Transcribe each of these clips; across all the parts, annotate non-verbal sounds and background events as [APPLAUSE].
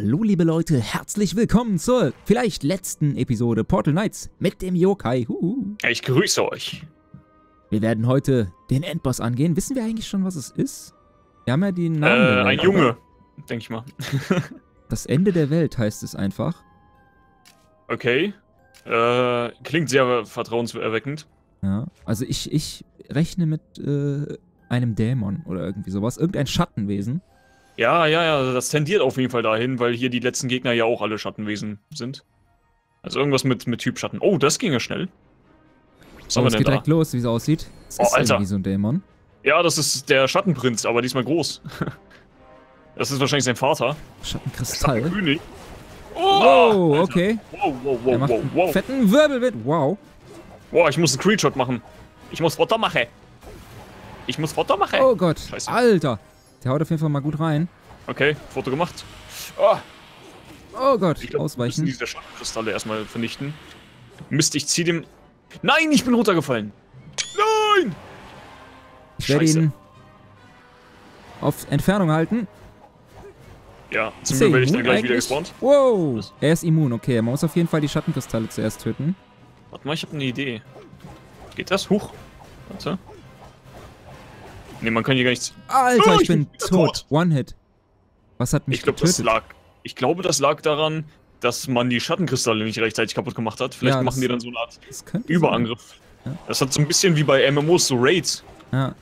Hallo liebe Leute, herzlich willkommen zur vielleicht letzten Episode Portal Knights mit dem Yokai. Huhu. Ich grüße euch. Wir werden heute den Endboss angehen. Wissen wir eigentlich schon, was es ist? Wir haben ja die Namen. Äh, der ein Welt, Junge, denke ich mal. [LAUGHS] Das Ende der Welt heißt es einfach. Okay. Äh, klingt sehr vertrauenserweckend. Ja, also ich, ich rechne mit äh, einem Dämon oder irgendwie sowas. Irgendein Schattenwesen. Ja, ja, ja, das tendiert auf jeden Fall dahin, weil hier die letzten Gegner ja auch alle Schattenwesen sind. Also irgendwas mit, mit Typ Schatten. Oh, das ging ja schnell. Was So, haben wir es denn geht da? direkt los, wie es aussieht. Es Oh, ist Alter. irgendwie so ein Dämon. Ja, das ist der Schattenprinz, aber diesmal groß. [LAUGHS] Das ist wahrscheinlich sein Vater. Schattenkristall. Schattenkönig. Oh, Wow, Alter. okay. Wow, wow, Er wow, macht wow, einen wow. fetten Wirbelwind. Wow. Wow, ich muss einen Screenshot machen. Ich muss Foto machen. Ich muss Foto machen. Oh Gott. Scheiße. Alter. Der haut auf jeden Fall mal gut rein. Okay, Foto gemacht. Oh, Oh Gott. Ich glaube, wir müssen Ausweichen. diese Schattenkristalle erstmal vernichten. Mist, ich zieh dem... Nein, ich bin runtergefallen. Nein! Ich werde ihn auf Entfernung halten. Ja, zum Glück werde ich dann gleich wieder eigentlich? gespawnt. Wow. Was? Er ist immun. Okay, man muss auf jeden Fall die Schattenkristalle zuerst töten. Warte mal, ich habe eine Idee. Geht das? Huch. Warte. Ne, man kann hier gar nichts... Alter, Oh, ich, ich bin bin tot. tot. One-Hit. Was hat mich Ich glaube, das getötet? lag... Ich glaube, das lag daran, dass man die Schattenkristalle nicht rechtzeitig kaputt gemacht hat. Vielleicht Ja, machen das- die dann so eine Art das Überangriff. Ja. Das hat so ein bisschen wie bei MMOs so Raids. Ja.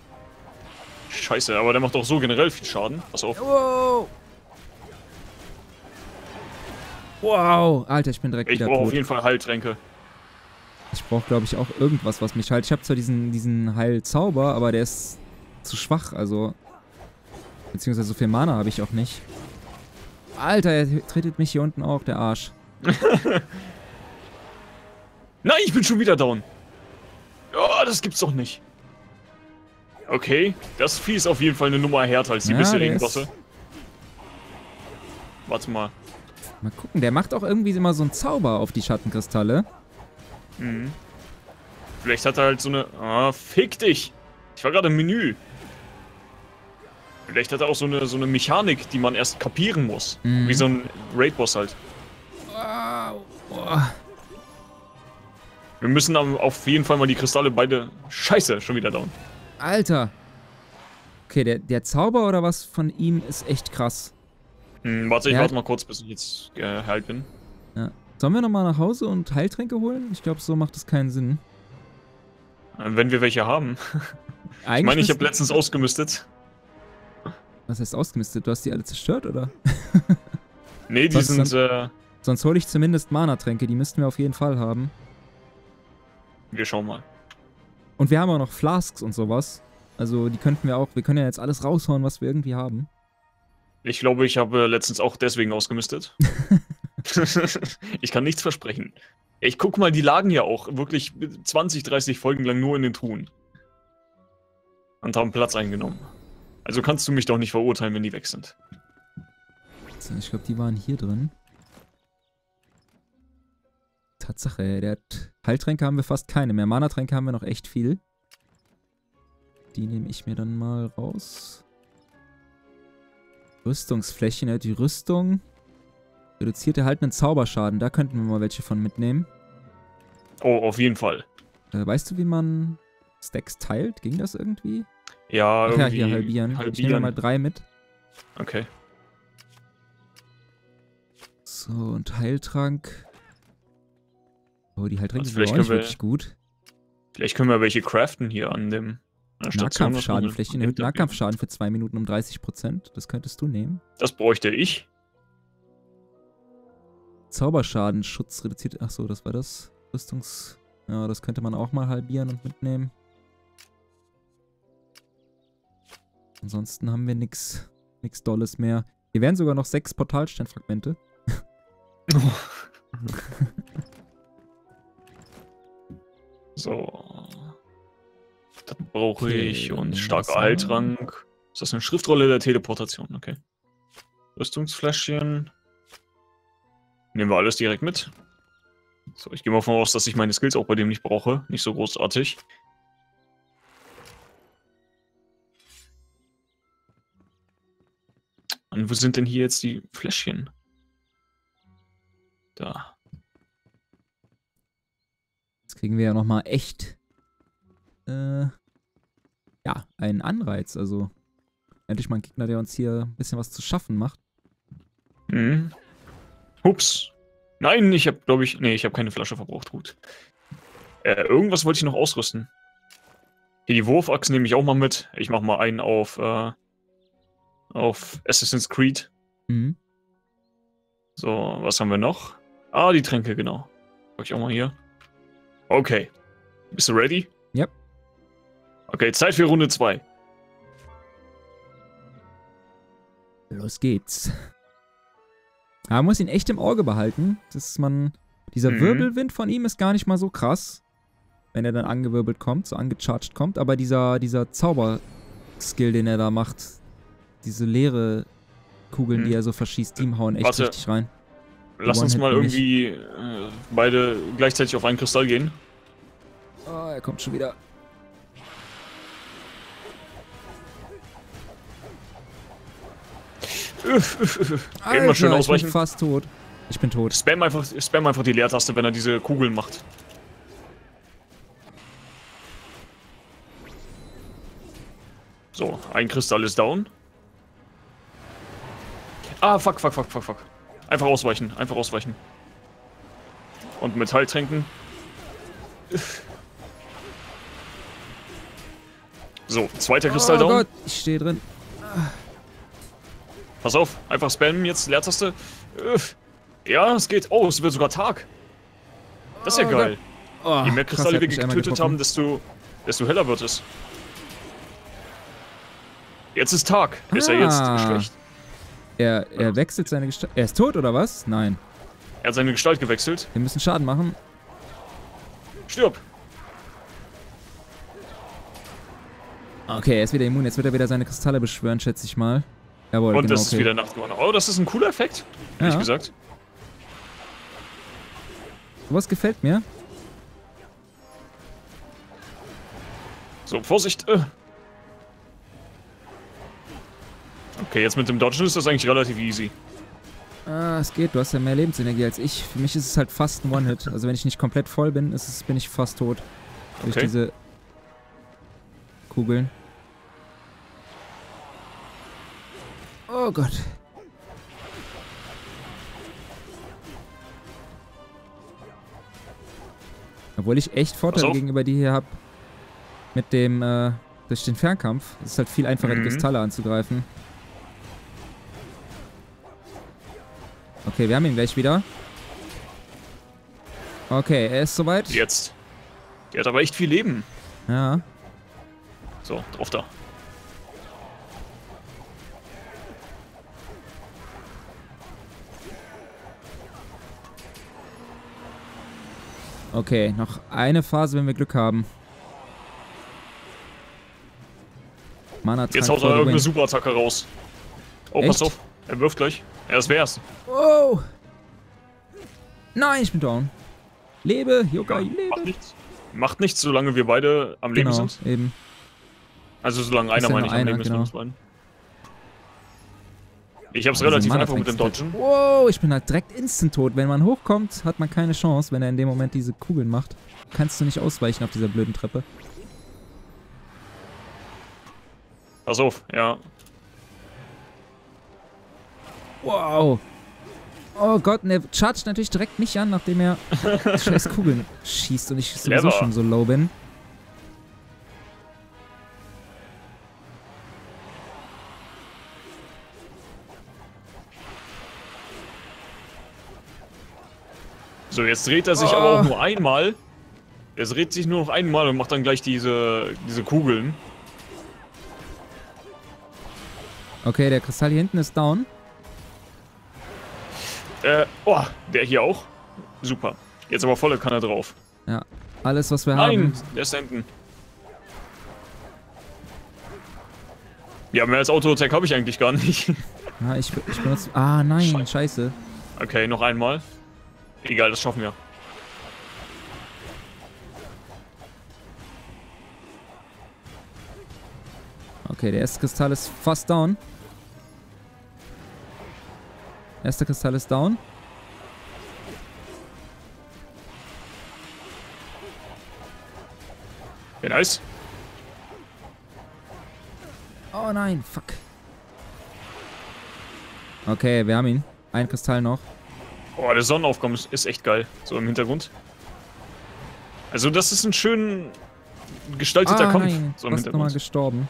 Scheiße, aber der macht auch so generell viel Schaden. Pass auf. Wow. Wow. Alter, ich bin direkt Ich wieder brauche auf tot. jeden Fall Heiltränke. Ich brauche, glaube ich, auch irgendwas, was mich heilt. Ich habe zwar diesen, diesen Heilzauber, aber der ist zu schwach, also... Beziehungsweise so viel Mana habe ich auch nicht. Alter, er tretet mich hier unten auch, der Arsch. [LAUGHS] Nein, ich bin schon wieder down. Oh, das gibt's doch nicht. Okay, das Vieh ist auf jeden Fall eine Nummer härter als die Ja, bisherigen Bosse. Warte mal. Mal gucken, der macht auch irgendwie immer so einen Zauber auf die Schattenkristalle. Mhm. Vielleicht hat er halt so eine... Ah, fick dich. Ich war gerade im Menü. Vielleicht hat er auch so eine, so eine Mechanik, die man erst kapieren muss. Mhm. Wie so ein Raid-Boss halt. Wow. Boah. Wir müssen auf jeden Fall mal die Kristalle beide... Scheiße, schon wieder down. Alter. Okay, der, der Zauber oder was von ihm ist echt krass. Hm, warte, ich warte mal kurz, bis ich jetzt geheilt bin. Sollen wir nochmal nach Hause und Heiltränke holen? Ich glaube, so macht es keinen Sinn. Äh, Wenn wir welche haben. [LAUGHS] Ich Eigentlich meine, ich habe letztens ausgemistet. Was heißt ausgemistet? Du hast die alle zerstört, oder? [LAUGHS] Nee, die Was sind, äh, Sonst hole ich zumindest Mana-Tränke, die müssten wir auf jeden Fall haben. wir schauen mal. Und wir haben auch noch Flasks und sowas. Also die könnten wir auch, wir können ja jetzt alles raushauen, was wir irgendwie haben. Ich glaube, ich habe letztens auch deswegen ausgemistet. [LAUGHS] ich kann nichts versprechen. Ich guck mal, die lagen ja auch wirklich 20, 30 Folgen lang nur in den Truhen. Und haben Platz eingenommen. Also kannst du mich doch nicht verurteilen, wenn die weg sind. So, ich glaube, die waren hier drin. Tatsache, der hat Heiltränke haben wir fast keine mehr. Mana-Tränke haben wir noch echt viel. Die nehme ich mir dann mal raus. Rüstungsflächen, ja, die Rüstung. Reduziert erhaltenen Zauberschaden, da könnten wir mal welche von mitnehmen. Oh, auf jeden Fall. Äh, weißt du, wie man Stacks teilt? Ging das irgendwie? Ja, Ach [LAUGHS] ja, irgendwie hier halbieren. Ich nehme halbieren. mal drei mit. Okay. So, und Heiltrank. Oh, die Heiltränke Also sind auch nicht wir- wirklich gut. Vielleicht können wir welche craften hier an dem an. Nahkampfschaden. Vielleicht erhöht Nahkampfschaden für zwei Minuten um 30%. Das könntest du nehmen. Das bräuchte ich. Zauberschaden, Schutz reduziert. Ach so, das war das. Rüstungs. Ja, das könnte man auch mal halbieren und mitnehmen. Ansonsten haben wir nix, nix Dolles mehr. Hier wären sogar noch sechs Portalsteinfragmente. [LAUGHS] So. Das brauche Okay, ich. dann Und starker. Heiltrank. Ist das eine Schriftrolle der Teleportation? Okay. Rüstungsfläschchen. Nehmen wir alles direkt mit. So, ich gehe mal davon aus, dass ich meine Skills auch bei dem nicht brauche. Nicht so großartig. Und wo sind denn hier jetzt die Fläschchen? Da. Jetzt kriegen wir ja nochmal echt, äh, ja, einen Anreiz. Also, endlich mal ein Gegner, der uns hier ein bisschen was zu schaffen macht. Mhm. Ups. Nein, ich habe, glaube ich, nee, ich habe keine Flasche verbraucht. Gut. Äh, irgendwas wollte ich noch ausrüsten. Hier die Wurfachsen nehme ich auch mal mit. Ich mache mal einen auf, äh, auf Assassin's Creed. Mhm. So, was haben wir noch? Ah, die Tränke, genau. Pack ich auch mal hier. Okay. Bist du ready? Yep. Okay, Zeit für Runde 2. Los geht's. Aber man muss ihn echt im Auge behalten, dass man. Dieser Mhm. Wirbelwind von ihm ist gar nicht mal so krass, wenn er dann angewirbelt kommt, so angecharged kommt. Aber dieser, dieser Zauberskill, den er da macht, diese leere Kugeln, Mhm. die er so verschießt, die hauen echt Warte. richtig rein. Lass uns mal irgendwie äh, beide gleichzeitig auf einen Kristall gehen. Oh, er kommt schon wieder. Alter, mal schön ich bin ausweichen. fast tot. Ich bin tot. Spam einfach, spam einfach die Leertaste, wenn er diese Kugeln macht. So, ein Kristall ist down. Ah, fuck, fuck, fuck, fuck, fuck. Einfach ausweichen, einfach ausweichen. Und Metall tränken. So, zweiter Kristall oh down. Gott, ich stehe drin. Pass auf, einfach spammen jetzt, Leertaste. Üff. Ja, es geht. Oh, es wird sogar Tag. Das ist ja Oh geil. Oh, Je mehr Kristalle wir getötet haben, desto, desto heller wird es. Jetzt ist Tag. Ist er jetzt Ah. schlecht? Er, er wechselt seine Gestalt. Er ist tot oder was? Nein. Er hat seine Gestalt gewechselt. Wir müssen Schaden machen. Stirb. Okay, er ist wieder immun. Jetzt wird er wieder seine Kristalle beschwören, schätze ich mal. Jawohl, Und genau, das ist okay. wieder Nacht geworden. Oh, das ist ein cooler Effekt. Ehrlich Ja. gesagt. Sowas gefällt mir. So, Vorsicht. Äh. Okay, jetzt mit dem Dodgen ist das eigentlich relativ easy. Ah, es geht. Du hast ja mehr Lebensenergie als ich. Für mich ist es halt fast ein One-Hit. Also wenn ich nicht komplett voll bin, es, bin ich fast tot. Durch Okay. diese Kugeln. Oh Gott. Obwohl ich echt Vorteile gegenüber dir hier habe. Mit dem, äh, durch den Fernkampf. Es ist halt viel einfacher, die Mhm. Kristalle anzugreifen. Okay, wir haben ihn gleich wieder. Okay, er ist soweit. Jetzt. Der hat aber echt viel Leben. Ja. So, drauf da. Okay, noch eine Phase, wenn wir Glück haben. Mana Jetzt haut er irgendeine. Superattacke raus. Oh, pass Echt? auf. Er wirft gleich. Ist wär's. Oh! Nein, ich bin down. Lebe, Yoga, Ja, lebe. macht nichts. Macht nichts, solange wir beide am Leben Genau, sind. eben. Also solange einer mal nicht am Leben ist von genau. uns beiden. Ich hab's Also relativ Mana einfach mit dem Dodgen. Wow, ich bin halt direkt instant tot. Wenn man hochkommt, hat man keine Chance, wenn er in dem Moment diese Kugeln macht. Kannst du nicht ausweichen auf dieser blöden Treppe. Pass auf, ja. Wow. Oh Gott, und er chargt natürlich direkt mich an, nachdem er scheiß Kugeln schießt und ich sowieso Clever. schon so low bin. So, jetzt dreht er sich Oh. aber auch nur einmal. Er dreht sich nur noch einmal und macht dann gleich diese, diese Kugeln. Okay, der Kristall hier hinten ist down. Äh, oh, der hier auch. Super. Jetzt aber volle Kanne drauf. Ja, alles was wir Nein, haben. der ist da hinten. Ja, mehr als Auto-Attack habe ich eigentlich gar nicht. [LAUGHS] Ja, ich, ich benutze... Ah, nein, Scheiße. scheiße. Okay, noch einmal. Egal, das schaffen wir. Okay, der erste Kristall ist fast down. Erster Kristall ist down. Very nice. Oh nein, fuck. Okay, wir haben ihn. Ein Kristall noch. Boah, der Sonnenaufkommen ist echt geil. So im Hintergrund. Also das ist ein schön gestalteter ah, Kampf. Nein, so im Hintergrund. nochmal gestorben.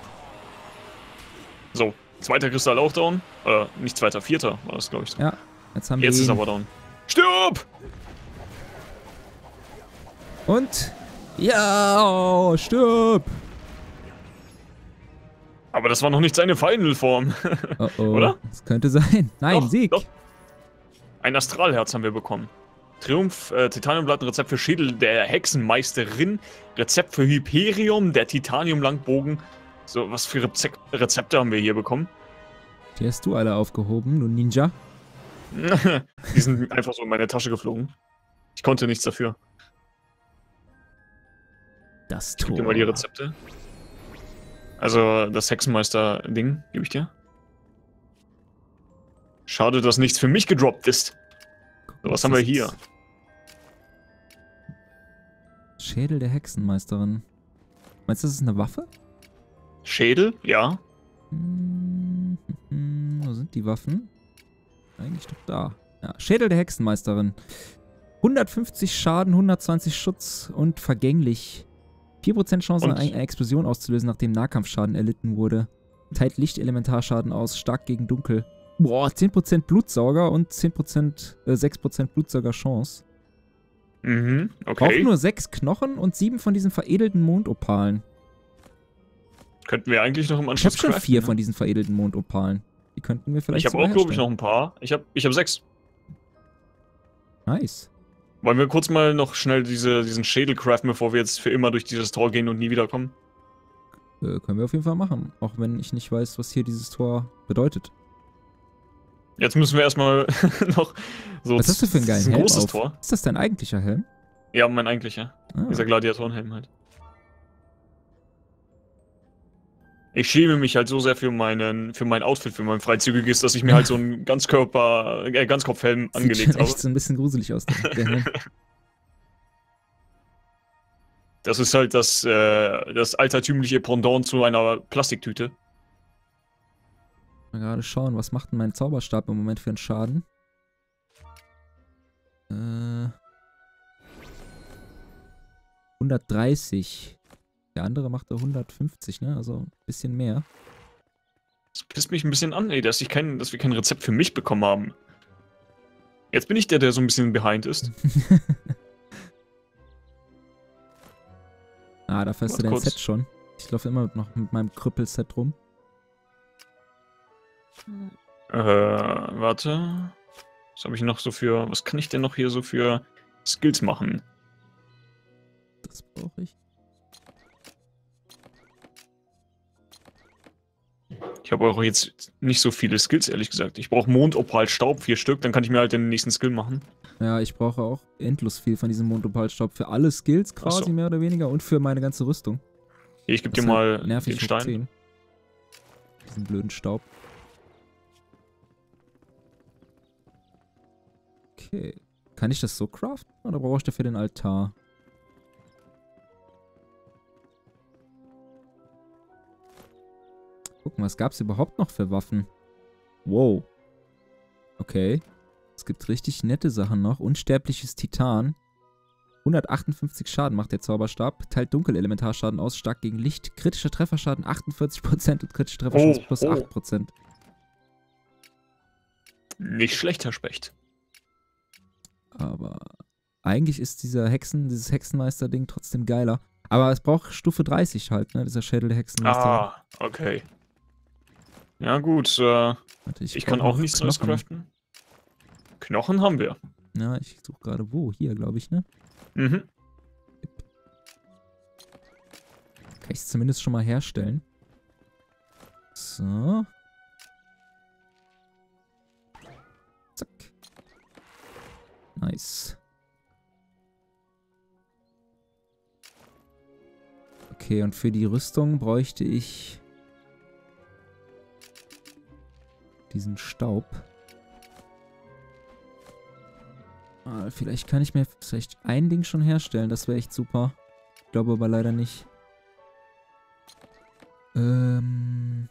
So, zweiter Kristall auch down. Äh, nicht zweiter, vierter war das, glaube ich. Ja, jetzt haben Jetzt wir ist ihn. er aber down. Stirb! Und? Ja, stirb! Aber das war noch nicht seine Final-Form. [LAUGHS] Oh oh. Oder? Das könnte sein. Nein, Doch, Sieg. doch. Ein Astralherz haben wir bekommen. Triumph, äh, Titaniumblatt, ein Rezept für Schädel der Hexenmeisterin, Rezept für Hyperium, der Titanium-Langbogen. So, was für Reze Rezepte haben wir hier bekommen? Die hast du alle aufgehoben, du Ninja. [LAUGHS] Die sind einfach so in meine Tasche geflogen. Ich konnte nichts dafür. Das Tor. dir mal die Rezepte. Also, das Hexenmeister-Ding gebe ich dir. Schade, dass nichts für mich gedroppt ist. So, was haben wir hier? Schädel der Hexenmeisterin. Meinst du, das ist eine Waffe? Schädel? Ja. Hm, hm, wo sind die Waffen? Eigentlich doch da. Ja, Schädel der Hexenmeisterin. 150 Schaden, 120 Schutz und vergänglich. 4% Chance, Und? eine Explosion auszulösen, nachdem Nahkampfschaden erlitten wurde. Teilt Lichtelementarschaden aus, stark gegen Dunkel. Boah, 10% Blutsauger und 10%, äh, 6% Blutsauger-Chance. Mhm, okay. nur 6 Knochen und 7 von diesen veredelten Mondopalen. Könnten wir eigentlich noch im Ich Anschluss habe schon 4 ne? von diesen veredelten Mondopalen. Die könnten wir vielleicht Ich habe auch, glaube ich, noch ein paar. Ich habe ich hab sechs. Nice. Wollen wir kurz mal noch schnell diese, diesen Schädel craften, bevor wir jetzt für immer durch dieses Tor gehen und nie wiederkommen? Äh, können wir auf jeden Fall machen. Auch wenn ich nicht weiß, was hier dieses Tor bedeutet. Jetzt müssen wir erstmal [LAUGHS] noch so. Was hast du für einen geilen ein Helm großes auf? Tor. Ist das dein eigentlicher Helm? Ja, mein eigentlicher. Ah, Dieser Gladiatorenhelm halt. Ich schäme mich halt so sehr für meinen, für mein Outfit, für mein freizügiges, dass ich mir halt so einen [LAUGHS] Ganzkörper, äh, Ganzkopfhelm sieht angelegt schon habe. echt so ein bisschen gruselig aus. Der. [LAUGHS] Das ist halt das, äh, das altertümliche Pendant zu einer Plastiktüte. Mal gerade schauen, was macht denn mein Zauberstab im Moment für einen Schaden? Äh. 130. Der andere macht er 150, ne? Also ein bisschen mehr. Das pisst mich ein bisschen an, ey, dass, ich kein, dass wir kein Rezept für mich bekommen haben. Jetzt bin ich der, der so ein bisschen behind ist. [LAUGHS] Ah, hast Warte du dein kurz. Set schon. Ich laufe immer noch mit meinem Krüppelset rum. Äh, warte. Was habe ich noch so für. Was kann ich denn noch hier so für Skills machen? Das brauche ich. Ich habe auch jetzt nicht so viele Skills, ehrlich gesagt. Ich brauche Mondopal Staub, vier Stück, dann kann ich mir halt den nächsten Skill machen. Ja, ich brauche auch endlos viel von diesem Mondopalstaub für alle Skills quasi so. mehr oder weniger und für meine ganze Rüstung. Ich gebe dir ist mal halt nervig den Stein. 10. Diesen blöden Staub. Okay. Kann ich das so craften oder brauche ich dafür den Altar? Was gab es überhaupt noch für Waffen? Wow. Okay. Es gibt richtig nette Sachen noch. Unsterbliches Titan. 158 Schaden macht der Zauberstab. Teilt Dunkelelementarschaden aus, stark gegen Licht. Kritischer Trefferschaden 48% und kritischer Trefferschaden Oh, plus oh. 8%. Nicht schlecht, Herr Specht. Aber eigentlich ist dieser Hexen, dieses Hexenmeister-Ding trotzdem geiler. Aber es braucht Stufe 30 halt, ne? Dieser Schädel der Hexenmeister. Ah, okay. Ja, gut. Äh, Warte, ich brauch kann auch nichts Neues Knochen. craften. Knochen haben wir. Ja, ich suche gerade wo. Hier, glaube ich, ne? Mhm. Kann ich es zumindest schon mal herstellen. So. Zack. Nice. Okay, und für die Rüstung bräuchte ich diesen Staub. Ah, vielleicht kann ich mir vielleicht ein Ding schon herstellen. Das wäre echt super. Ich glaube aber leider nicht. Ähm.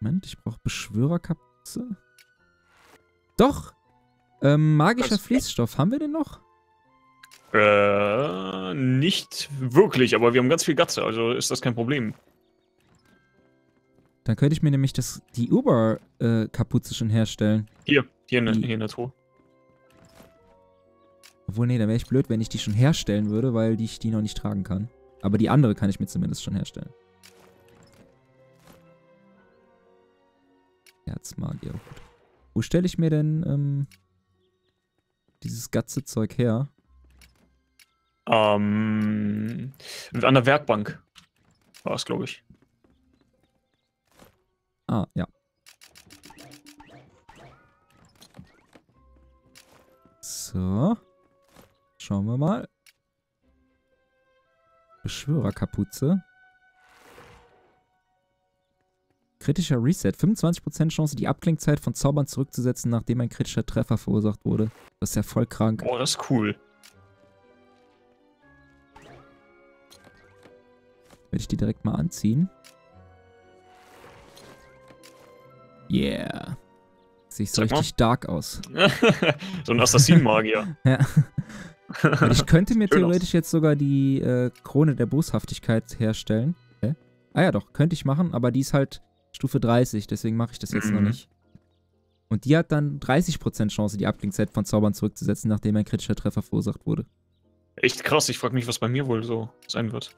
Moment, ich brauche Beschwörerkapuze. Doch! Ähm, magischer Das- Fließstoff, haben wir den noch? Äh, nicht wirklich, aber wir haben ganz viel Gatze, also ist das kein Problem. Dann könnte ich mir nämlich das, die Uber-Kapuze schon herstellen. Hier, hier in, der- hier in der Truhe. Obwohl, nee, da wäre ich blöd, wenn ich die schon herstellen würde, weil die ich die noch nicht tragen kann. Aber die andere kann ich mir zumindest schon herstellen. Herzmagier, gut. Wo stelle ich mir denn ähm, dieses Gatze-Zeug her? Ähm, an der Werkbank war es, glaube ich. Ah, ja. So. Schauen wir mal. Beschwörerkapuze. Kritischer Reset. 25% Chance, die Abklingzeit von Zaubern zurückzusetzen, nachdem ein kritischer Treffer verursacht wurde. Das ist ja voll krank. Oh, das ist cool. Werde ich die direkt mal anziehen. Yeah. Sieht so mal. richtig dark aus. [LAUGHS] so ein Assassin-Magier. [LAUGHS] Ja. Und ich könnte [LAUGHS] mir Schön aus. theoretisch jetzt sogar die äh, Krone der Boshaftigkeit herstellen. Hä? Ah ja, doch, könnte ich machen, aber die ist halt Stufe 30, deswegen mache ich das jetzt noch Mhm. nicht. Und die hat dann 30% Chance, die Abklingzeit von Zaubern zurückzusetzen, nachdem ein kritischer Treffer verursacht wurde. Echt krass, ich frage mich, was bei mir wohl so sein wird.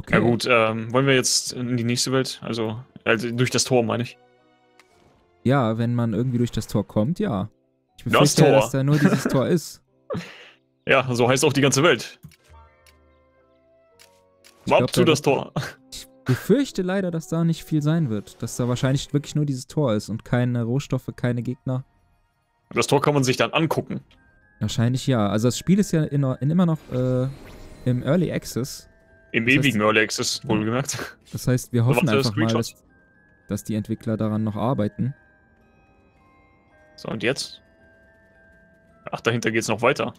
Okay. Ja gut, ähm, wollen wir jetzt in die nächste Welt? Also, also durch das Tor, meine ich. Ja, wenn man irgendwie durch das Tor kommt, ja. Ich Das befürchte, ja, Tor. dass da nur dieses Tor [LAUGHS] ist. Ja, so heißt auch die ganze Welt. Glaub, zu da das Tor. Ich befürchte leider, dass da nicht viel sein wird. Dass da wahrscheinlich wirklich nur dieses Tor ist und keine Rohstoffe, keine Gegner. Das Tor kann man sich dann angucken. Wahrscheinlich ja. Also das Spiel ist ja in, in immer noch äh, im Early Access. Im Das heißt- ewigen Early Access, wohlgemerkt. Das heißt, wir [LAUGHS] hoffen einfach mal, dass, dass die Entwickler daran noch arbeiten. So, und jetzt? Ach, dahinter geht's noch weiter.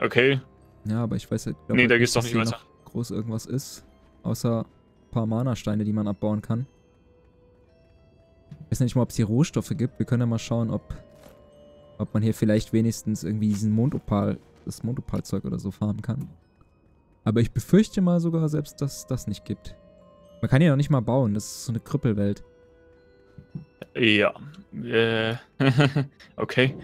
Okay. Ja, aber ich weiß halt, glaub nee, halt da geht's doch nicht weiter. groß irgendwas ist. Außer ein paar Mana-Steine, die man abbauen kann. Ich weiß nicht mal, ob es hier Rohstoffe gibt. Wir können ja mal schauen, ob, ob man hier vielleicht wenigstens irgendwie diesen Mondopal, das Mondopal-Zeug oder so farmen kann. Aber ich befürchte mal sogar selbst, dass es das nicht gibt. Man kann hier noch nicht mal bauen. Das ist so eine Krüppelwelt. Ja. Äh, [LAUGHS] okay.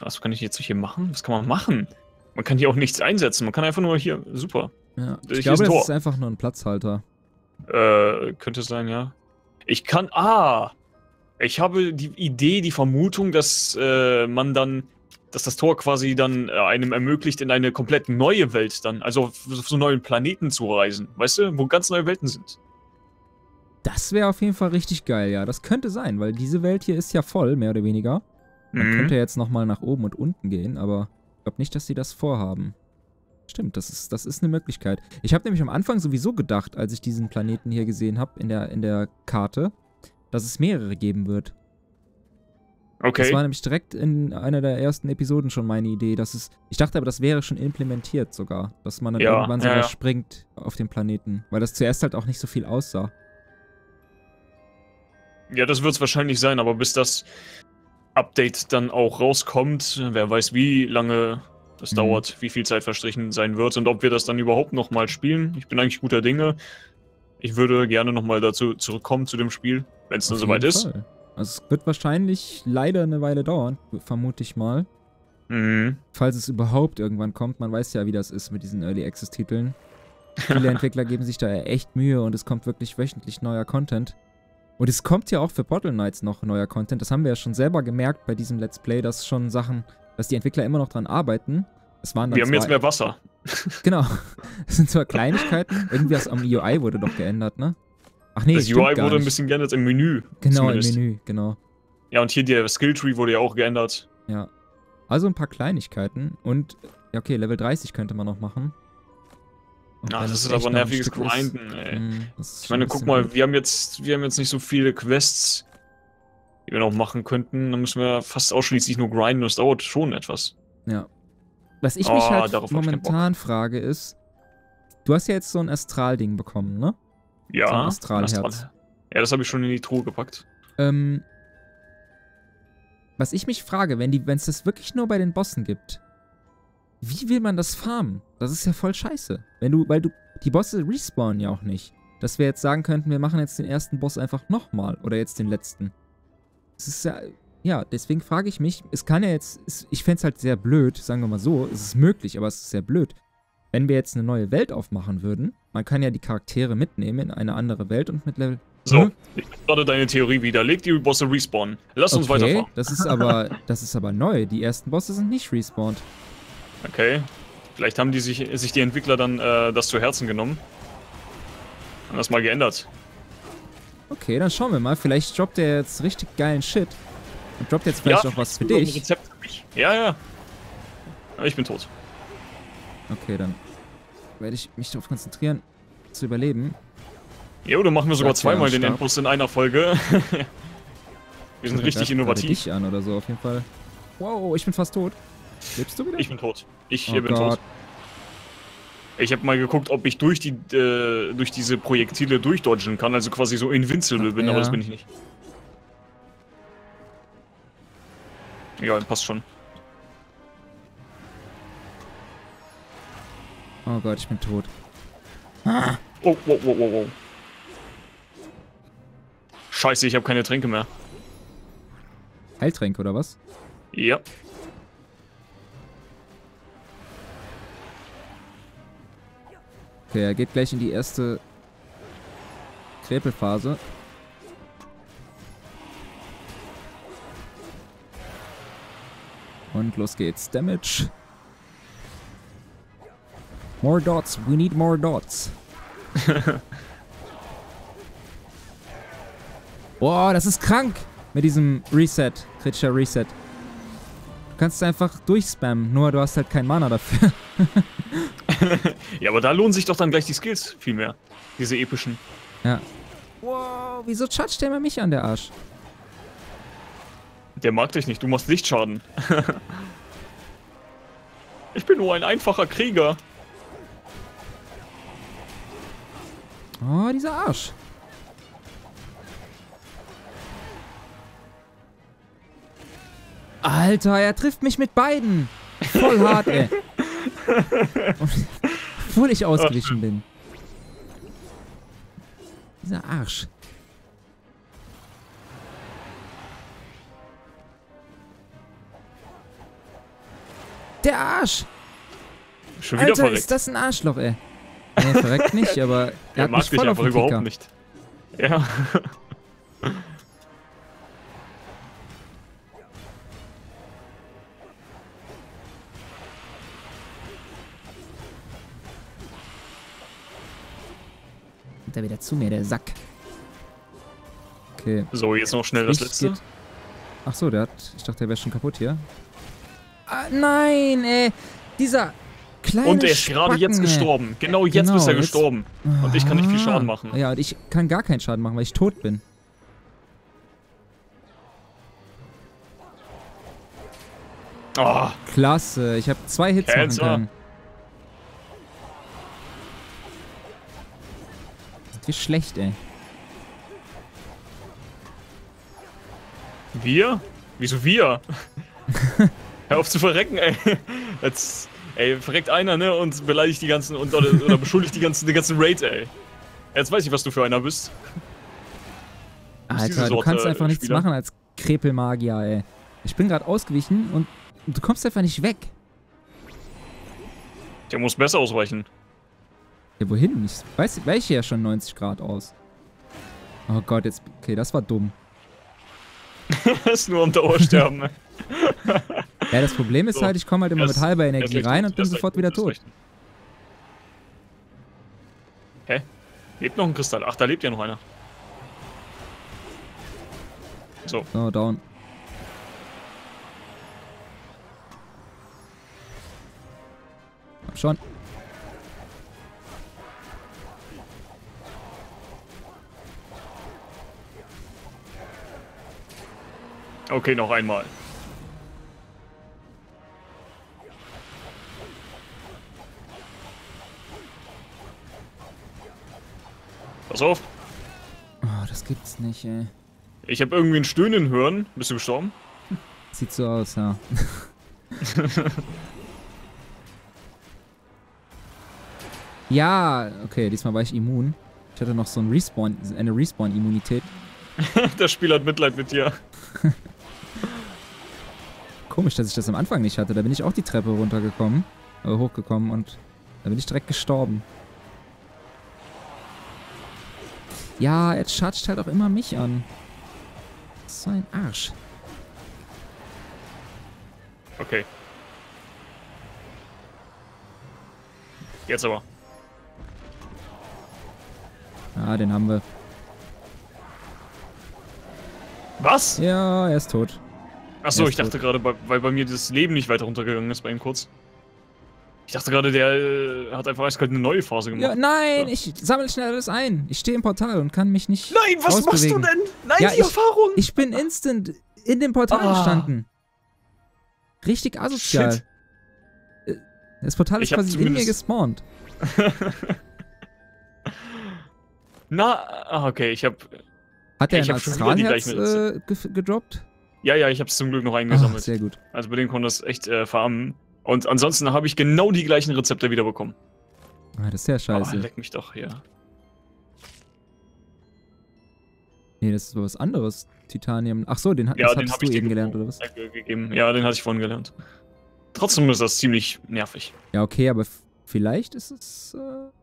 Was kann ich jetzt hier machen? Was kann man machen? Man kann hier auch nichts einsetzen. Man kann einfach nur hier. Super. Ja, ich ist glaube, ein das ist einfach nur ein Platzhalter. Äh, könnte sein, ja. Ich kann. Ah! Ich habe die Idee, die Vermutung, dass äh, man dann. Dass das Tor quasi dann äh, einem ermöglicht, in eine komplett neue Welt dann, also auf, auf so neuen Planeten zu reisen. Weißt du, wo ganz neue Welten sind. Das wäre auf jeden Fall richtig geil, ja. Das könnte sein, weil diese Welt hier ist ja voll, mehr oder weniger. Man Mhm. könnte jetzt nochmal nach oben und unten gehen, aber ich glaube nicht, dass sie das vorhaben. Stimmt, das ist, das ist eine Möglichkeit. Ich habe nämlich am Anfang sowieso gedacht, als ich diesen Planeten hier gesehen habe in der, in der Karte, dass es mehrere geben wird. Das Okay. war nämlich direkt in einer der ersten Episoden schon meine Idee. Dass es, ich dachte aber, das wäre schon implementiert sogar. Dass man dann Ja, irgendwann sogar ja. springt auf den Planeten. Weil das zuerst halt auch nicht so viel aussah. Ja, das wird es wahrscheinlich sein, aber bis das Update dann auch rauskommt, wer weiß, wie lange das Mhm. dauert, wie viel Zeit verstrichen sein wird und ob wir das dann überhaupt nochmal spielen. Ich bin eigentlich guter Dinge. Ich würde gerne nochmal dazu zurückkommen zu dem Spiel, wenn es dann soweit ist. Fall. Also es wird wahrscheinlich leider eine Weile dauern, vermute ich mal. Mhm. Falls es überhaupt irgendwann kommt. Man weiß ja, wie das ist mit diesen Early Access Titeln. [LAUGHS] Viele Entwickler geben sich da echt Mühe und es kommt wirklich wöchentlich neuer Content. Und es kommt ja auch für Bottle Knights noch neuer Content. Das haben wir ja schon selber gemerkt bei diesem Let's Play, dass schon Sachen, dass die Entwickler immer noch dran arbeiten. Es waren Wir haben jetzt mehr Wasser. [LAUGHS] Genau. Es sind zwar Kleinigkeiten. Irgendwie was am UI wurde doch geändert, ne? Ach nee, das UI wurde ein bisschen geändert im Menü. Genau, zumindest. im Menü, genau. Ja, und hier der Skilltree wurde ja auch geändert. Ja. Also ein paar Kleinigkeiten und ja, okay, Level 30 könnte man noch machen. Wenn das es ist aber nerviges Stück ist. Grinden, ey. Mm, das ist Ich schon meine, ein guck mal, wir haben jetzt, wir haben jetzt nicht so viele Quests, die wir noch machen könnten. Dann müssen wir fast ausschließlich nur grinden. Das dauert schon etwas. Ja. Was ich Oh, mich halt ich keinen Bock. momentan frage ist, du hast ja jetzt so ein Astral-Ding bekommen, ne? Ja. Astralherz. Astral. Ja, das habe ich schon in die Truhe gepackt. Ähm, was ich mich frage, wenn es das wirklich nur bei den Bossen gibt, wie will man das farmen? Das ist ja voll scheiße. Wenn du, weil du, die Bosse respawnen ja auch nicht. Dass wir jetzt sagen könnten, wir machen jetzt den ersten Boss einfach nochmal oder jetzt den letzten. Das ist ja, ja, deswegen frage ich mich, es kann ja jetzt, es, ich fände es halt sehr blöd, sagen wir mal so, es ist möglich, aber es ist sehr blöd. Wenn wir jetzt eine neue Welt aufmachen würden, man kann ja die Charaktere mitnehmen in eine andere Welt und mit Level So, Hm? ich hab gerade deine Theorie widerlegt, die Bosse respawnen. Lass uns okay, weiterfahren. das ist aber, [LAUGHS] das ist aber neu. Die ersten Bosse sind nicht respawned. Okay. Vielleicht haben die sich, sich die Entwickler dann äh, das zu Herzen genommen. Haben das mal geändert. Okay, dann schauen wir mal. Vielleicht droppt er jetzt richtig geilen Shit. Und droppt jetzt vielleicht auch was für sogar ein dich. Rezept für mich. Ja, ja. Aber Ich bin tot. Okay, dann werde ich mich darauf konzentrieren, zu überleben. Jo, dann machen wir sogar zweimal den. Endboss in einer Folge. [LAUGHS] wir sind richtig innovativ. dich an oder so, auf jeden Fall. Wow, ich bin fast tot. Lebst du wieder? Ich bin tot. Ich Oh bin Gott. tot. Ich habe mal geguckt, ob ich durch die äh, durch diese Projektile durchdodgen kann, also quasi so invincible bin, aber Ja. das bin ich nicht. Egal, passt schon. Oh Gott, ich bin tot. Oh, wow, wow, wow, wow. Scheiße, ich habe keine Tränke mehr. Heiltränke oder was? Ja. Okay, er geht gleich in die erste Krepelphase. Und los geht's. Damage. More dots. We need more dots. [LAUGHS] Boah, das ist krank. Mit diesem Reset. Kritischer Reset. Du kannst einfach durchspammen. Nur du hast halt kein Mana dafür. [LAUGHS] Ja, aber da lohnen sich doch dann gleich die Skills viel mehr. Diese epischen. Ja. Wow, wieso chargt der mal mich an, der Arsch? Der mag dich nicht, du machst Lichtschaden. [LAUGHS] ich bin nur ein einfacher Krieger. Oh, dieser Arsch. Alter, er trifft mich mit beiden. Voll hart, ey. [LAUGHS] Obwohl ich ausgewichen bin. Dieser Arsch. Der Arsch! Schon wieder Alter, verreckt. ist das ein Arschloch, ey. Nee, verreckt nicht, aber er Der [LAUGHS] hat mag mich voll auf einfach überhaupt nicht. Ja. [LAUGHS] Kommt er wieder zu mir, der Sack. Okay. So, jetzt noch schnell das Ich letzte. geht- Ach so, der hat. Ich dachte, der wäre schon kaputt hier. Ah, nein, ey. Dieser kleine Und er ist gerade jetzt Spacken, ey. gestorben. Genau jetzt Genau, ist er jetzt- gestorben. Und ich kann nicht viel Schaden machen. Ja, und ich kann gar keinen Schaden machen, weil ich tot bin. Ah, Klasse, ich habe zwei Hits machen Cancer. können. Sind wir schlecht, ey. wir? Wieso wir? [LAUGHS] Hör auf zu verrecken, ey. Jetzt, ey, verreckt einer, ne, und beleidigt die ganzen, und, oder, oder beschuldigt die ganzen, den ganzen Raid, ey. Jetzt weiß ich, was du für einer bist. Alter, du kannst einfach äh, nichts Spieler. machen als Krepelmagier, ey. Ich bin gerade ausgewichen und du kommst einfach nicht weg. Der muss besser ausweichen. Ja, wohin? Ich weiß, weiche ja schon 90 Grad aus. Oh Gott, jetzt. Okay, das war dumm. [LAUGHS] ist nur am Dauersterben, ne? [LAUGHS] Ja, das Problem ist So, halt, ich komme halt immer erst- mit halber Energie rein und bin sofort wieder tot. Hä? Lebt noch ein Kristall? Ach, da lebt ja noch einer. So, So, down. Komm schon. okay, noch einmal. Pass auf. Oh, das gibt's nicht, ey. Ich habe irgendwie ein Stöhnen hören. Bist du gestorben? Sieht so aus, ja. [LAUGHS] ja, okay, diesmal war ich immun. Ich hatte noch so ein Respawn, eine Respawn-Immunität. [LAUGHS] das Spiel hat Mitleid mit dir. [LAUGHS] Komisch, dass ich das am Anfang nicht hatte. Da bin ich auch die Treppe runtergekommen, äh, hochgekommen und da bin ich direkt gestorben. Ja, er chargt halt auch immer mich an. So ein Arsch. Okay. Jetzt aber. Ah, den haben wir. Was? Ja, er ist tot. Achso, ich dachte gerade, weil bei mir das Leben nicht weiter runtergegangen ist bei ihm kurz. Ich dachte gerade, der äh, hat einfach eiskalt eine neue Phase gemacht. Ja, nein, Ja. ich sammle schnell alles ein. Ich stehe im Portal und kann mich nicht. Nein, was machst du denn? Nein, Ja, die ich- Erfahrung! Ich bin instant in dem Portal Ah. gestanden. Richtig asozial. Shit. Äh, Das Portal ist quasi in mir gespawnt. [LAUGHS] Na, ah, okay, ich hab. Hat er Ich hab schon wieder die gleichen äh, ge gedroppt? Ja, ja, ich hab's zum Glück noch eingesammelt. sehr gut. also bei dem konnte das echt äh, farmen. Und ansonsten habe ich genau die gleichen Rezepte wiederbekommen. Ah, das ist ja scheiße. leck mich doch, ja. nee, das ist was anderes. Titanium. Ach so, den, hat- Ja, den hattest du eben gelernt, ge- oder was? äh, gegeben. Ja, den hatte ich vorhin gelernt. Trotzdem ist das ziemlich nervig. Ja, okay, aber vielleicht ist es äh,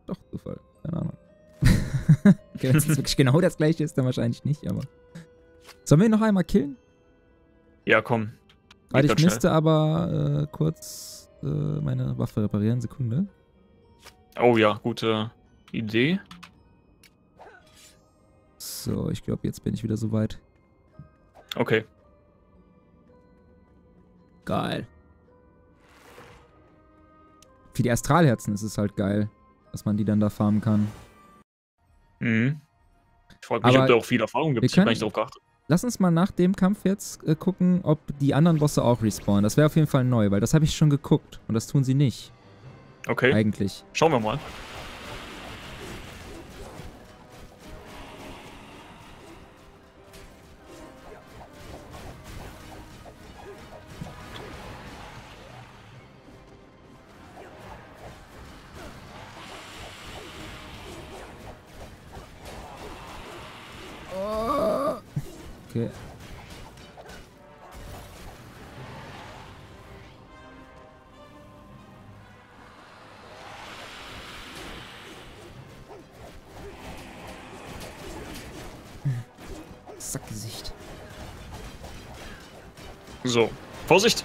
doch Zufall. Keine Ahnung. [LAUGHS] okay, wenn es wirklich genau das gleiche ist, dann wahrscheinlich nicht, aber. Sollen wir ihn noch einmal killen? Ja, komm. Warte, ich müsste aber äh, kurz äh, meine Waffe reparieren. Sekunde. Oh ja, gute Idee. So, ich glaube, jetzt bin ich wieder soweit. Okay. Geil. Für die Astralherzen ist es halt geil, dass man die dann da farmen kann. Mhm. Ich frage mich, Aber ob da auch viel Erfahrung gibt. Ich habe können- nicht drauf geachtet. Lass uns mal nach dem Kampf jetzt äh, gucken, ob die anderen Bosse auch respawnen. Das wäre auf jeden Fall neu, weil das habe ich schon geguckt. Und das tun sie nicht, Okay, eigentlich. schauen wir mal. Vorsicht!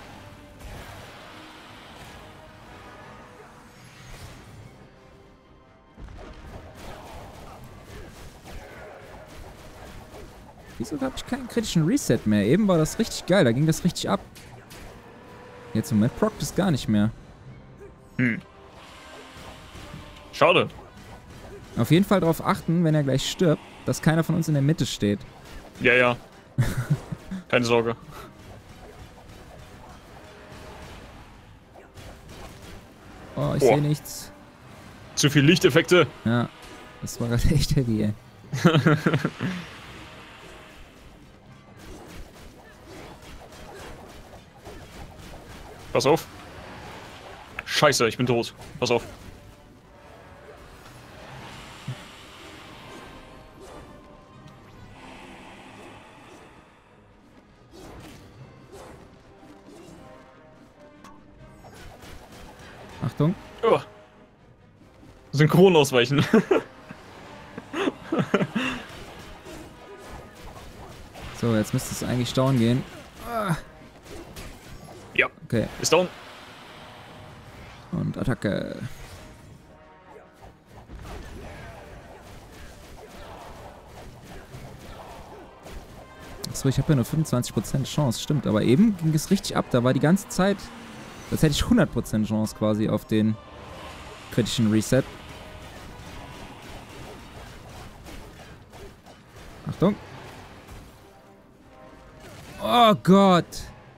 Wieso habe ich keinen kritischen Reset mehr? Eben war das richtig geil, da ging das richtig ab. Jetzt im Moment prockt es gar nicht mehr. Hm. Schade. Auf jeden Fall darauf achten, wenn er gleich stirbt, dass keiner von uns in der Mitte steht. Ja, ja. [LAUGHS] Keine Sorge. Oh, ich sehe nichts. Zu viel Lichteffekte. Ja, das war gerade echt heavy, [LAUGHS] ey. Pass auf. Scheiße, ich bin tot. Pass auf. Synchron ausweichen. [LAUGHS] So, jetzt müsste es eigentlich down gehen. Ah. Ja. Okay, Ist down. und Attacke. Achso, ich habe ja nur 25% Chance, stimmt. Aber eben ging es richtig ab. Da war die ganze Zeit, als hätte ich 100% Chance quasi auf den kritischen Reset. Oh Gott.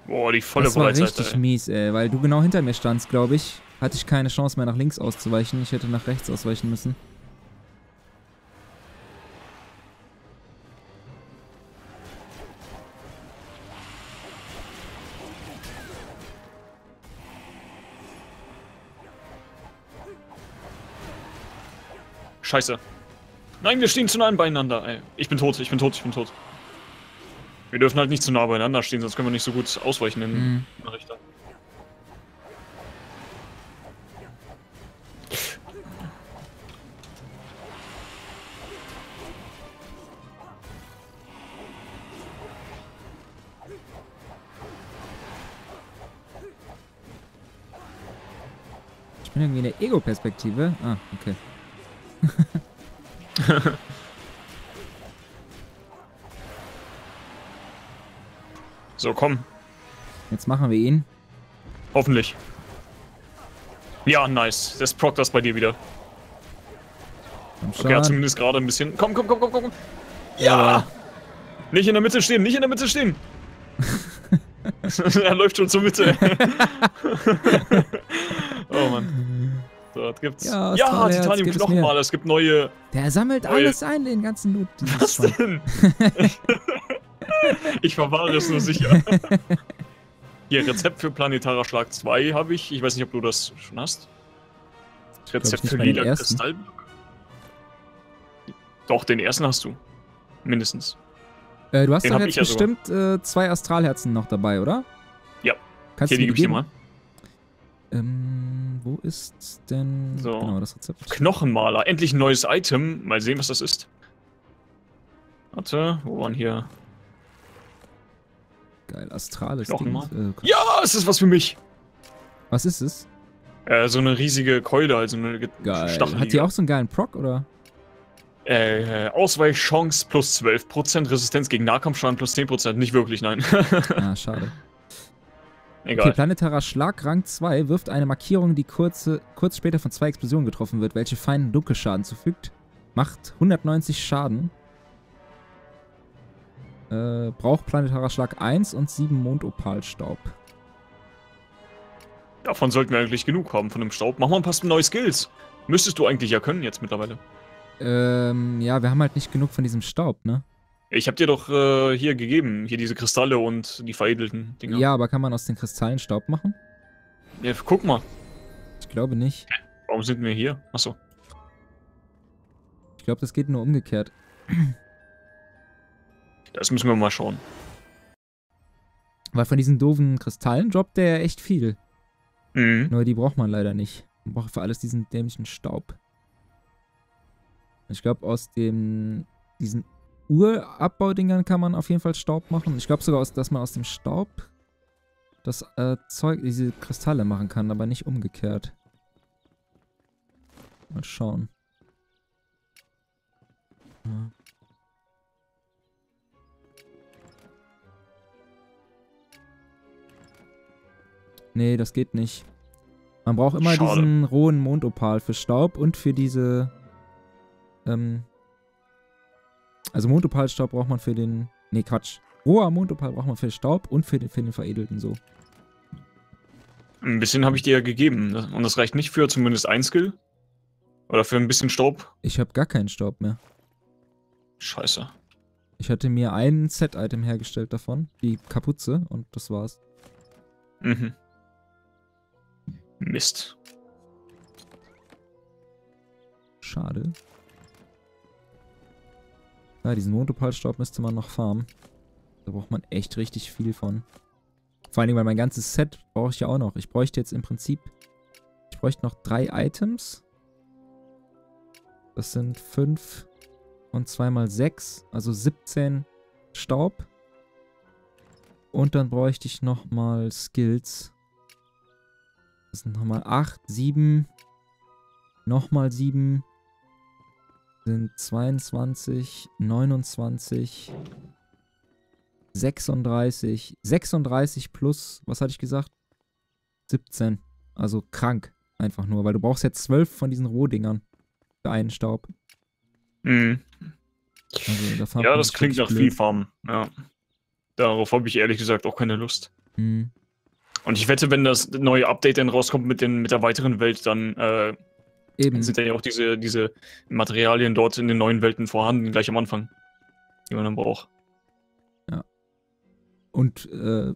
Boah, die volle Das war richtig ey. mies, ey. Weil du genau hinter mir standst, glaube ich. Hatte ich keine Chance mehr nach links auszuweichen. Ich hätte nach rechts ausweichen müssen. Scheiße. Nein, wir stehen zu nah beieinander, ey. Ich bin tot, ich bin tot, ich bin tot. Wir dürfen halt nicht zu nah beieinander stehen, sonst können wir nicht so gut ausweichen in Mhm. den Richter. Ich bin irgendwie in der Ego-Perspektive. Ah, okay. [LAUGHS] [LAUGHS] So, komm. Jetzt machen wir ihn. Hoffentlich. Ja, nice. Das prockt das bei dir wieder. Komm Okay, ja, schon. zumindest gerade ein bisschen. Komm, komm, komm, komm, komm. Ja! Nicht in der Mitte stehen, nicht in der Mitte stehen. [LAUGHS] [LAUGHS] er läuft schon zur Mitte. [LAUGHS] oh Mann. So, was gibt's? Ja, Ja, Titanium gibt es Knochenmaler. Es gibt neue. Der sammelt Neue- alles ein, den ganzen Loot. Was denn? [LAUGHS] ich verwahre es nur sicher. [LAUGHS] Hier, Rezept für Planetarer Schlag 2 habe ich. Ich weiß nicht, ob du das schon hast. Rezept für lila ersten. Kristallblock. Doch, den ersten hast du. Mindestens. Äh, du hast Den doch jetzt ich ja bestimmt äh, zwei Astralherzen noch dabei, oder? Ja. Kannst Hier, du die gebe ich dir mal. Ähm, wo ist denn So. genau das Rezept? Knochenmaler. Endlich ein neues Item. Mal sehen, was das ist. Warte, wo waren hier? Geil, astrales Knochenmal. Ding. Äh, Ja, es ist was für mich. Was ist es? Äh, so eine riesige Keule, also eine ge- Geil. Stachelige. Hat die auch so einen geilen Proc, oder? Äh, Ausweichchance plus 12%, Resistenz gegen Nahkampfschaden plus 10%. Nicht wirklich, nein. [LAUGHS] Ah, schade. Egal. Okay, planetarer Schlag Rang 2 wirft eine Markierung, die kurze, kurz später von zwei Explosionen getroffen wird, welche Feinden Dunkelschaden zufügt. Macht 190 Schaden. Äh, braucht planetarer Schlag 1 und 7 Mondopalstaub. Davon sollten wir eigentlich genug haben von dem Staub. Mach mal ein paar neue Skills. Müsstest du eigentlich ja können jetzt mittlerweile. Ähm, ja, wir haben halt nicht genug von diesem Staub, ne? Ich hab dir doch äh, hier gegeben, hier diese Kristalle und die veredelten Dinger. Ja, aber kann man aus den Kristallen Staub machen? ja guck mal, Ich glaube nicht. warum sind wir hier? Achso. Ich glaube, das geht nur umgekehrt. Das müssen wir mal schauen. Weil von diesen doofen Kristallen droppt der ja echt viel. Mhm. Nur die braucht man leider nicht. Man braucht für alles diesen dämlichen Staub. Ich glaube, aus dem diesen Urabbaudingern kann man auf jeden Fall Staub machen. Ich glaube sogar, dass man aus dem Staub das äh, Zeug, diese Kristalle machen kann, aber nicht umgekehrt. Mal schauen. Ja. Nee, das geht nicht. Man braucht immer Schade. diesen rohen Mondopal für Staub und für diese. Ähm, also Mondopalstaub braucht man für den. Nee, Quatsch. Roher Mondopal braucht man für Staub und für den, für den veredelten so. Ein bisschen habe ich dir ja gegeben. Und das reicht nicht für zumindest ein Skill. Oder für ein bisschen Staub. Ich habe gar keinen Staub mehr. Scheiße. Ich hatte mir ein Set-Item hergestellt davon, die Kapuze, und das war's. Mhm. Mist. Schade. Ja, diesen Mondopalstaub müsste man noch farmen. Da braucht man echt richtig viel von. Vor allen Dingen, weil mein ganzes Set brauche ich ja auch noch. Ich bräuchte jetzt im Prinzip. Ich bräuchte noch drei Items. Das sind fünf und zweimal sechs, also 17 Staub. Und dann bräuchte ich nochmal Skills. Das sind nochmal 8, 7, nochmal 7, sind 22, 29, 36, 36 plus, was hatte ich gesagt? 17. Also krank. Einfach nur, weil du brauchst jetzt 12 von diesen Rohdingern für einen Staub. Mhm. Also, Ja, das klingt nach viel blöd. Farmen. Ja. Darauf habe ich ehrlich gesagt auch keine Lust. Hm. Und ich wette, wenn das neue Update dann rauskommt mit, den, mit der weiteren Welt, dann äh, sind dann ja auch diese, diese Materialien dort in den neuen Welten vorhanden, gleich am Anfang. Die man dann braucht. Und äh,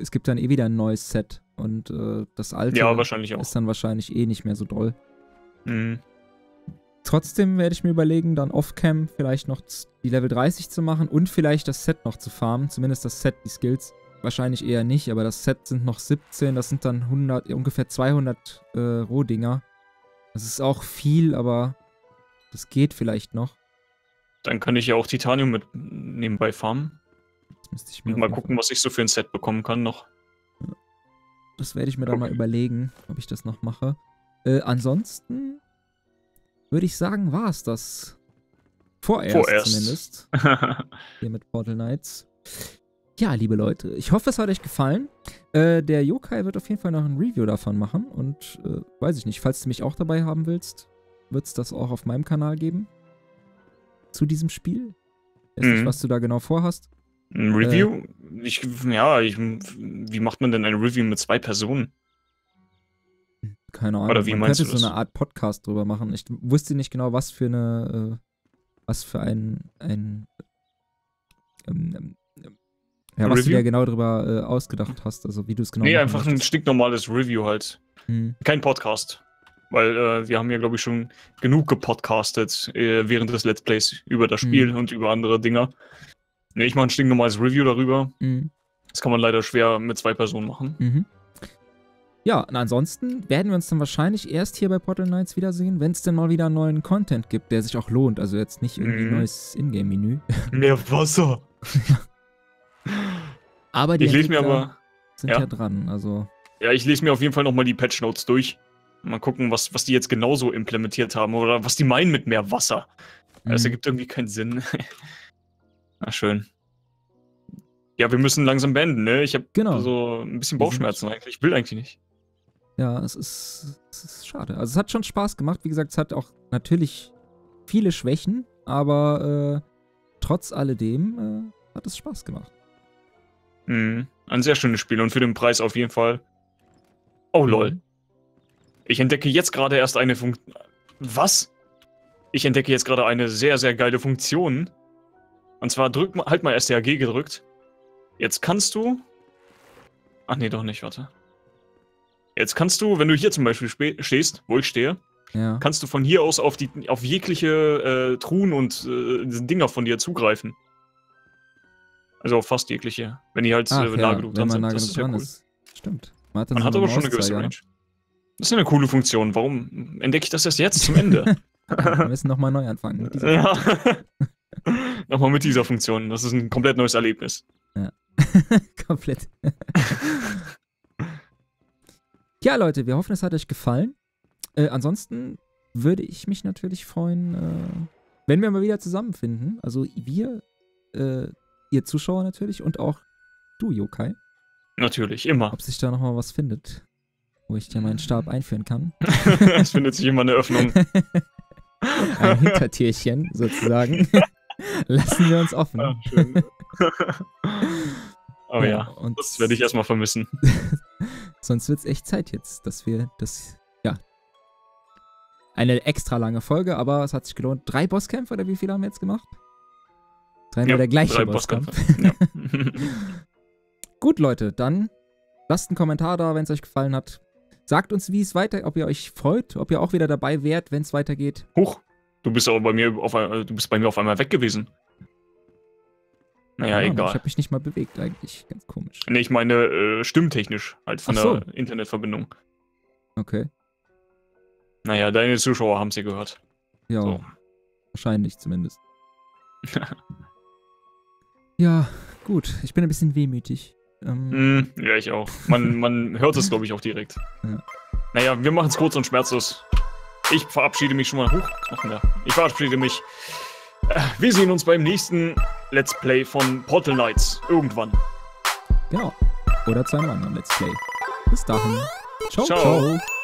es gibt dann eh wieder ein neues Set. Und äh, das alte Ja, ist dann wahrscheinlich eh nicht mehr so doll. Mhm. trotzdem werde ich mir überlegen, dann off-cam vielleicht noch die Level 30 zu machen und vielleicht das Set noch zu farmen. Zumindest das Set, die Skills. Wahrscheinlich eher nicht, aber das Set sind noch 17. Das sind dann 100, ungefähr 200 äh, Rohdinger. Das ist auch viel, aber das geht vielleicht noch. Dann kann ich ja auch Titanium mit nebenbei farmen. Das müsste ich mir mal gucken, was ich so für ein Set bekommen kann noch. Das werde ich mir dann Okay. mal überlegen, ob ich das noch mache. Äh, ansonsten würde ich sagen, war es das. Vorerst, Vorerst. zumindest. [LAUGHS] Hier mit Portal Knights. Ja, liebe Leute, ich hoffe, es hat euch gefallen. Äh, der Yokai wird auf jeden Fall noch ein Review davon machen. Und äh, weiß ich nicht, falls du mich auch dabei haben willst, wird es das auch auf meinem Kanal geben. Zu diesem Spiel. Weiß nicht, Mhm. was du da genau vorhast. Ein Review? Ich, ja, ich, wie macht man denn ein Review mit zwei Personen? Keine Ahnung. Oder wie Man meinst könnte du so das? eine Art Podcast drüber machen. Ich wusste nicht genau, was für eine, äh, was für ein, ein, ähm, ja, Ein was du Review? dir genau drüber äh, ausgedacht hast, also wie du es genau nee, einfach ein möchtest. stinknormales Review halt. Hm. Kein Podcast. Weil äh, wir haben ja, glaube ich, schon genug gepodcastet äh, während des Let's Plays über das Spiel Mhm. und über andere Dinger. Nee, ich mache ein stinknormales Review darüber. Mhm. Das kann man leider schwer mit zwei Personen machen. Mhm. Ja, und ansonsten werden wir uns dann wahrscheinlich erst hier bei Portal Knights wiedersehen, wenn es denn mal wieder neuen Content gibt, der sich auch lohnt. Also jetzt nicht irgendwie Mhm. neues Ingame-Menü. Mehr Wasser. [LAUGHS] Aber die Ich lese mir aber, sind ja. ja dran. Also ja, ich lese mir auf jeden Fall nochmal die Patch Notes durch. Mal gucken, was, was die jetzt genauso implementiert haben oder was die meinen mit mehr Wasser. Das mhm. ergibt irgendwie keinen Sinn. [LAUGHS] Na schön. Ja, wir müssen langsam beenden, ne? Ich habe Genau. so ein bisschen Bauchschmerzen eigentlich. Ich will eigentlich nicht. Ja, es ist, es ist schade. Also es hat schon Spaß gemacht. Wie gesagt, es hat auch natürlich viele Schwächen, aber äh, trotz alledem äh, hat es Spaß gemacht. Mhm. Ein sehr schönes Spiel und für den Preis auf jeden Fall. Oh lol. Mhm. Ich entdecke jetzt gerade erst eine Funktion. Was? Ich entdecke jetzt gerade eine sehr, sehr geile Funktion. Und zwar drück mal, halt mal STRG gedrückt. Jetzt kannst du. Ach nee, doch nicht, warte. Jetzt kannst du, wenn du hier zum Beispiel stehst, wo ich stehe, Ja. kannst du von hier aus auf, die, auf jegliche äh, Truhen und äh, Dinger von dir zugreifen. Also auf fast jegliche. Wenn die halt Ach, äh, ja, nah genug wenn dran sind. nah Das genug ist ja cool. ist. Stimmt. Man hat, Man hat aber schon eine gewisse? Range. Das ist ja eine coole Funktion. Warum entdecke ich das erst jetzt zum Ende? [LAUGHS] Wir müssen nochmal neu anfangen. Mit dieser ja. [LAUGHS] Nochmal mit dieser Funktion. Das ist ein komplett neues Erlebnis. [LAUGHS] Komplett. ja, Leute, wir hoffen, es hat euch gefallen. Äh, ansonsten würde ich mich natürlich freuen, äh, wenn wir mal wieder zusammenfinden. Also wir, äh, ihr Zuschauer natürlich und auch du, Yokai. Natürlich, immer. Ob sich da nochmal was findet, wo ich dir meinen Stab [LAUGHS] einführen kann. es findet sich immer eine Öffnung. [LAUGHS] Ein Hintertierchen sozusagen. [LAUGHS] Lassen wir uns offen. Ah, schön. oh ja, und das werde ich erstmal vermissen. Sonst wird es echt Zeit jetzt, dass wir das, ja. Eine extra lange Folge, aber es hat sich gelohnt. Drei Bosskämpfe oder wie viele haben wir jetzt gemacht? Dreimal Ja, der gleiche drei Bosskampf. Ja. [LAUGHS] [LAUGHS] Gut, Leute, dann lasst einen Kommentar da, wenn es euch gefallen hat. Sagt uns, wie es weiter, ob ihr euch freut, ob ihr auch wieder dabei wärt, wenn es weitergeht. Huch, du bist aber bei mir auf, ein- du bist bei mir auf einmal weg gewesen. Naja, Ahnung, egal. Ich habe mich nicht mal bewegt eigentlich. Ganz komisch. Nee, ich meine äh, stimmtechnisch, halt von so. der Internetverbindung. Okay. Naja, deine Zuschauer haben es ja gehört. Ja, So. wahrscheinlich zumindest. [LAUGHS] ja, gut. Ich bin ein bisschen wehmütig. Ähm, Hm, ja, ich auch. Man, [LAUGHS] man hört es, glaube ich, auch direkt. Ja. Naja, wir machen es kurz und schmerzlos. Ich verabschiede mich schon mal. Huch, denn der? Ich verabschiede mich. Äh, Wir sehen uns beim nächsten Let's Play von Portal Knights. Irgendwann. Genau. Oder zu einem anderen Let's Play. Bis dahin. Ciao, Ciao. ciao.